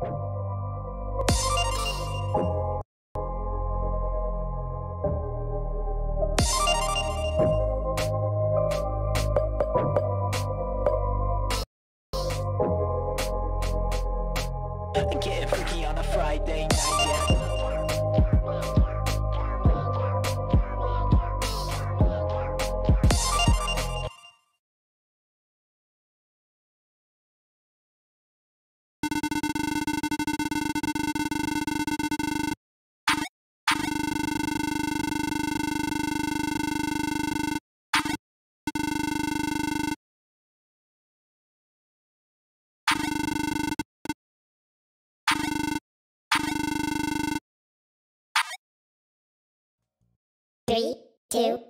Getting two,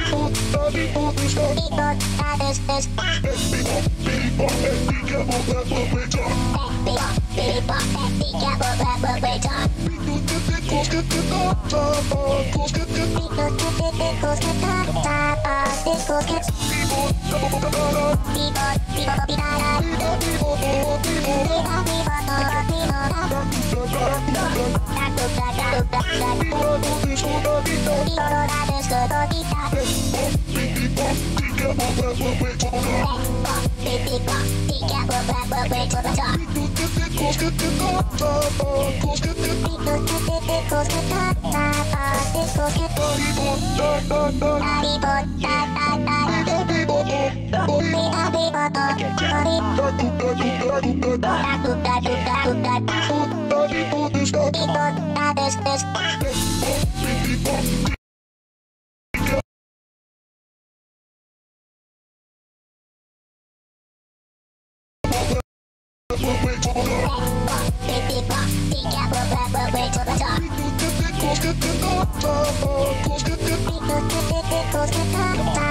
Come on. Body bot, da da da da. Come on.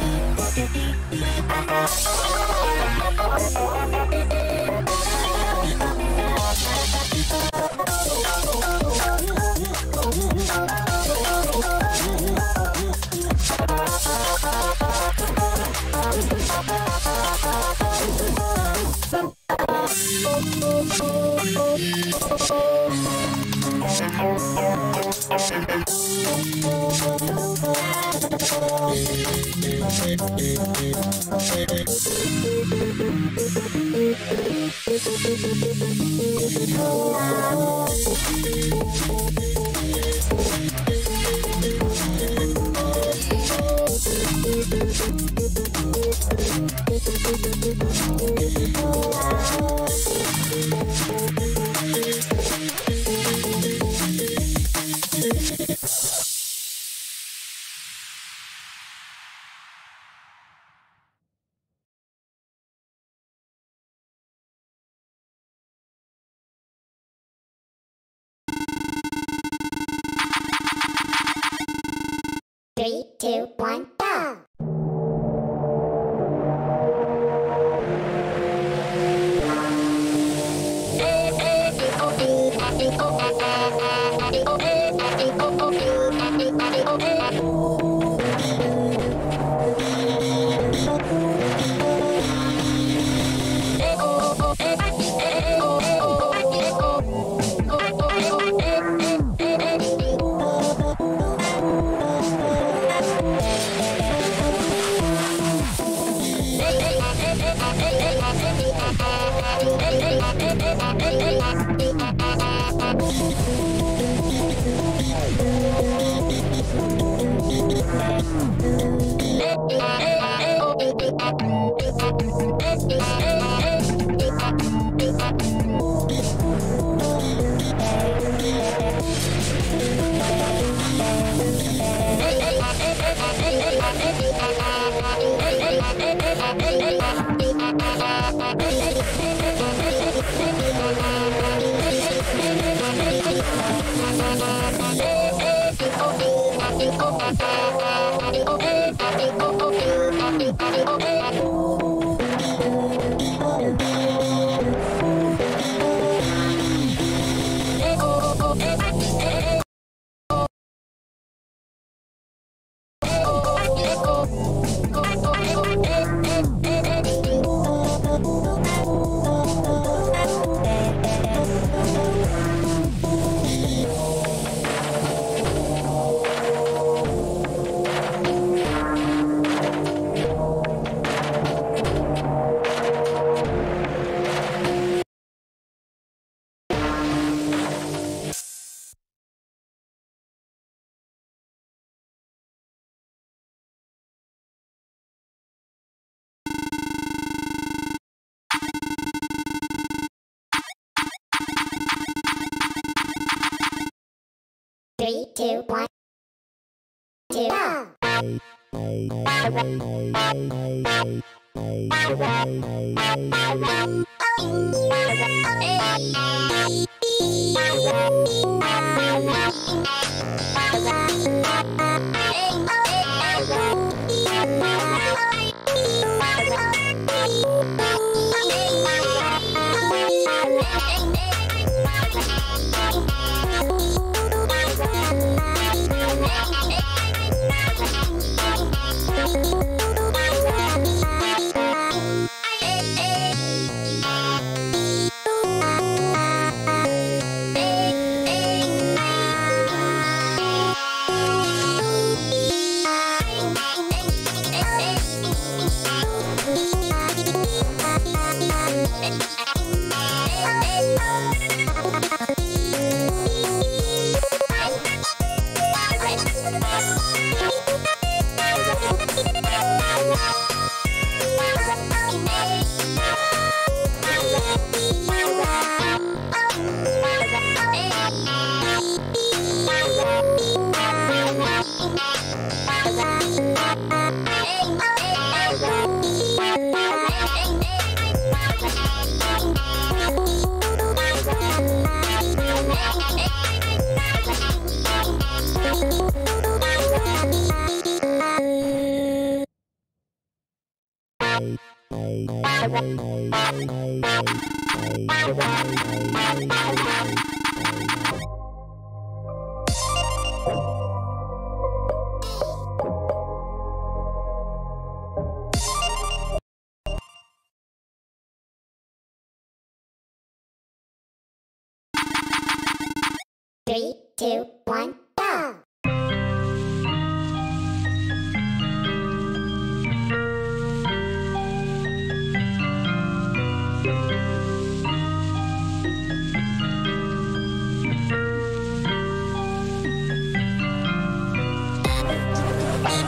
Thank you. Three, two, one, two, one, two, go!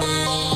Música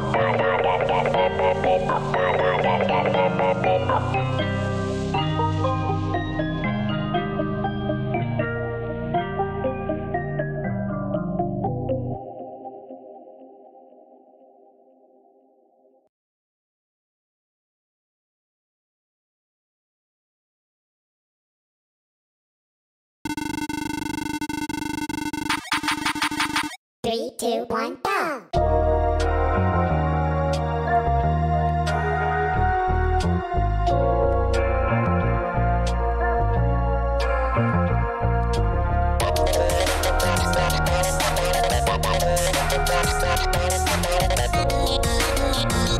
Bye. Thank you.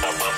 I'm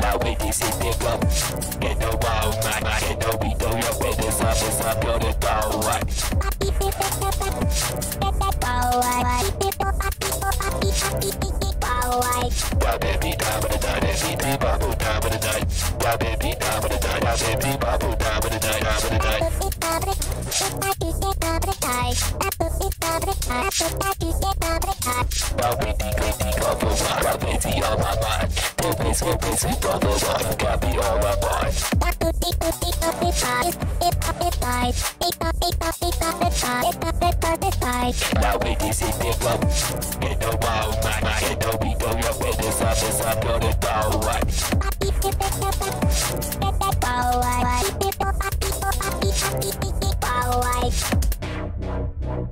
Now we DC pick up Get the wild man Get the beat of your bed It's up, it's up, you're the down right Yeah baby, down with the night Every people who down with the baby, down night Yeah baby, with the night Now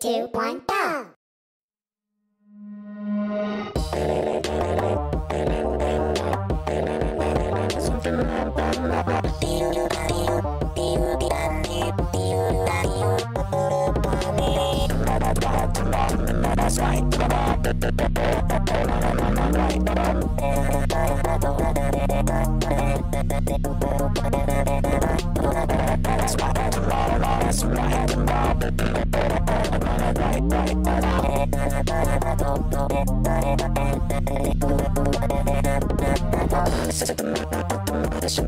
two, one, go! That's right. ちょっと待って待って待って待って待って待って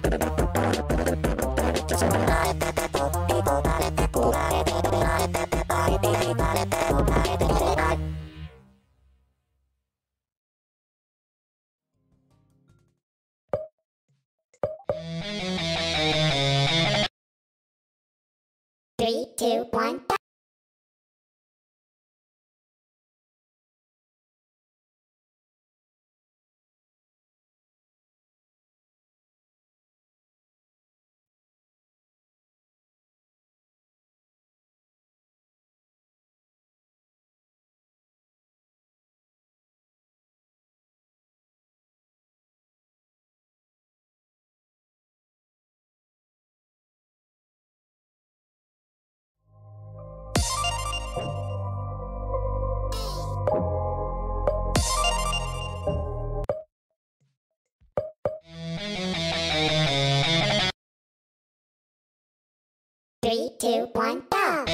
two, one, go!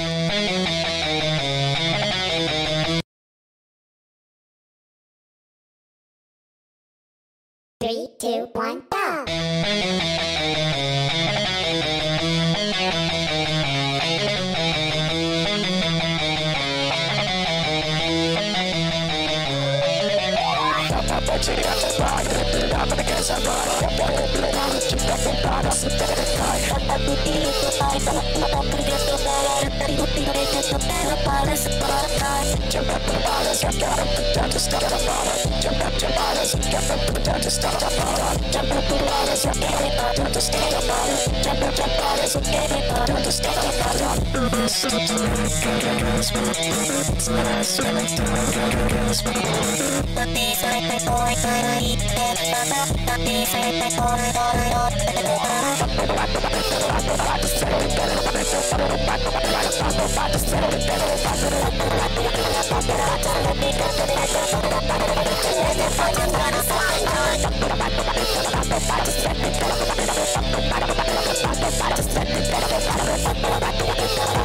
Three, two, one, go! I'm Daddy jump be the biggest jump up, bodies Butterflies Jump up the bottles jump up. The down jump up, the bottle. Jump up the bottles jump up the down jump up, the bottle. Jump up the bottles jump up the down jump up, the bottle. Jump up the bottles そければだとしたらだろうそれ